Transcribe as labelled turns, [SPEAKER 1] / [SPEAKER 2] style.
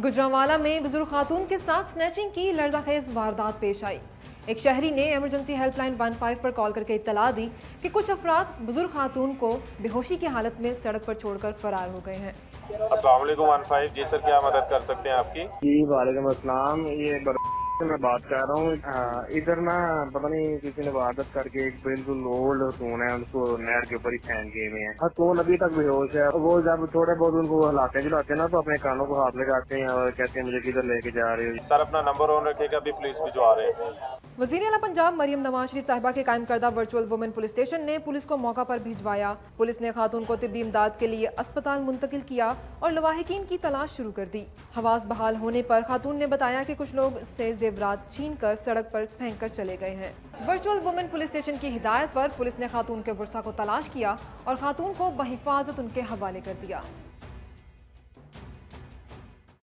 [SPEAKER 1] गुजरावाला में बुज़ुर्ग खातून के साथ स्नैचिंग की लर्जाखेज वारदात पेश आई। एक शहरी ने एमरजेंसी हेल्पलाइन वन फाइव पर कॉल करके इतला दी कि कुछ अफराद बुज़ुर्ग खातून को बेहोशी की हालत में सड़क पर छोड़कर फरार हो गए हैं।
[SPEAKER 2] असला जी सर क्या मदद कर सकते हैं आपकी?
[SPEAKER 3] जी वाले ये मैं बात कर रहा हूँ। इधर ना पता नहीं किसी ने वारदात करके एक बिल्कुल ओल्ड हतून है उनको नहर के ऊपर ही फेंक गए हुए हैं हतून अभी तक बेहोश है। वो जब थोड़े बहुत उनको हिलाते जुलाते ना तो अपने कानों को हाथ लगाते हैं और कहते हैं मुझे किधर लेके जा रहे हो।
[SPEAKER 2] सर, अपना नंबर ऑन रखेगा, अभी पुलिस भी जो आ रहे हैं।
[SPEAKER 1] वज़ीर अला पंजाब मरियम नवाज़ शरीफ साहिबा के कायम करदा वर्चुअल वुमेन पुलिस स्टेशन ने पुलिस को मौका पर भिजवाया। पुलिस ने खातून को तिब्बी इमदाद के लिए अस्पताल मुंतकिल किया और लवाहिकीन की तलाश शुरू कर दी। हवास बहाल होने पर खातून ने बताया कि कुछ लोग से जेवरात छीन कर सड़क पर फेंक कर चले गए हैं। वर्चुअल वुमेन पुलिस स्टेशन की हिदायत पर पुलिस ने खातून के वर्षा को तलाश किया और खातून को बहिफाजत उनके हवाले कर दिया।